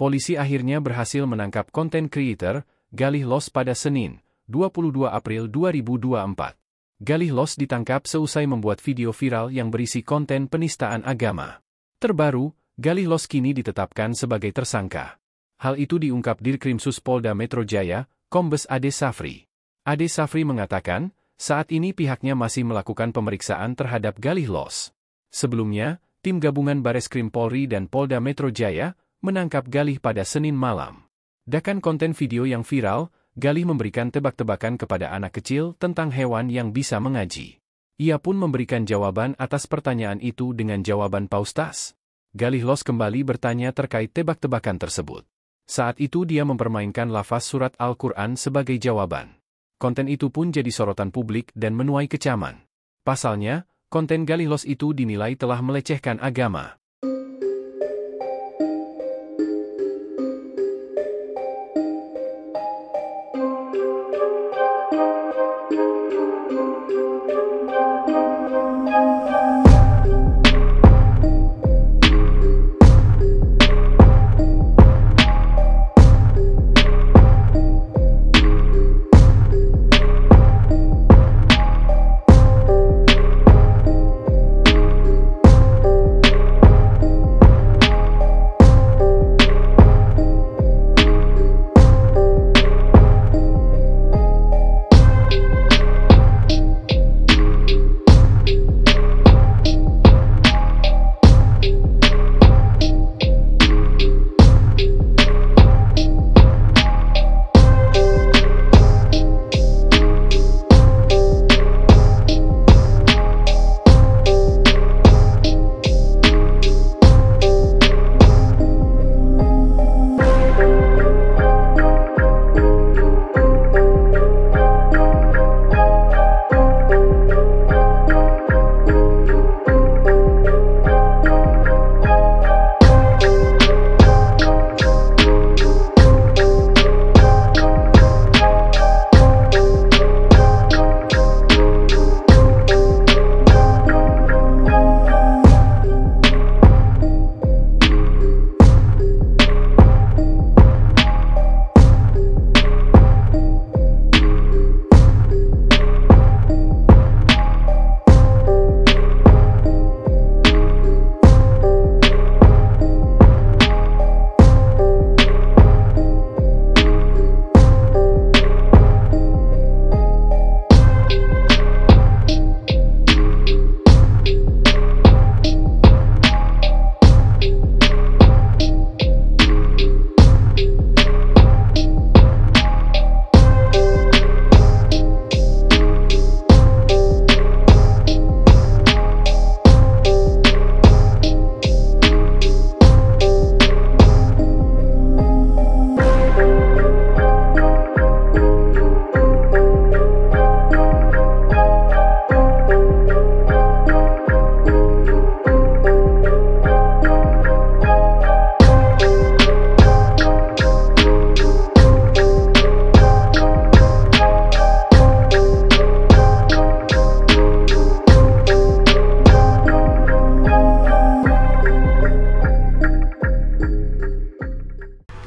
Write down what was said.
polisi akhirnya berhasil menangkap konten creator, Galih Los pada Senin, 22 April 2024. Galih Los ditangkap seusai membuat video viral yang berisi konten penistaan agama. Terbaru, Galih Los kini ditetapkan sebagai tersangka. Hal itu diungkap Dirkrimsus Polda Metro Jaya, Kombes Ade Safri. Ade Safri mengatakan, saat ini pihaknya masih melakukan pemeriksaan terhadap Galih Los. Sebelumnya, tim gabungan Bareskrim Polri dan Polda Metro Jaya menangkap Galih pada Senin malam. Dakan konten video yang viral, Galih memberikan tebak-tebakan kepada anak kecil tentang hewan yang bisa mengaji. Ia pun memberikan jawaban atas pertanyaan itu dengan jawaban paustas. Galih Los kembali bertanya terkait tebak-tebakan tersebut. Saat itu dia mempermainkan lafaz surat Al-Quran sebagai jawaban. Konten itu pun jadi sorotan publik dan menuai kecaman. Pasalnya, konten Galih Los itu dinilai telah melecehkan agama.